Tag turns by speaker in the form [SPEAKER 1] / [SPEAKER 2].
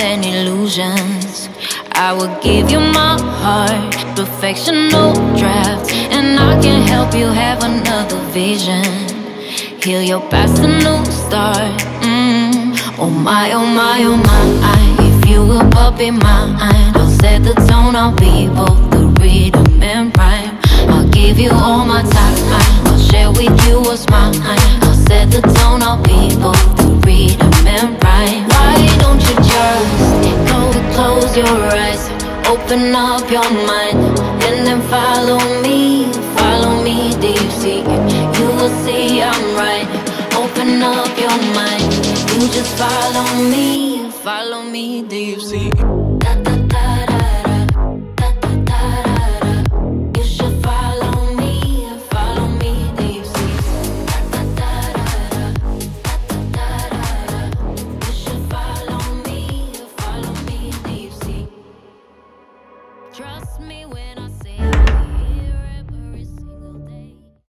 [SPEAKER 1] than illusions. I will give you my heart, perfection, no draft, and I can help you have another vision. Heal your past, a new start. Mm. Oh my, oh my, oh my. If you will up in mine, I'll set the tone. I'll be both the rhythm and rhyme. I'll give you all my time. I'll share with you what's mine. I'll set the tone. Your eyes, open up your mind, and then follow me, follow me deep sea. You will see I'm right. Open up your mind, you just follow me, follow me deep sea. Trust me when I say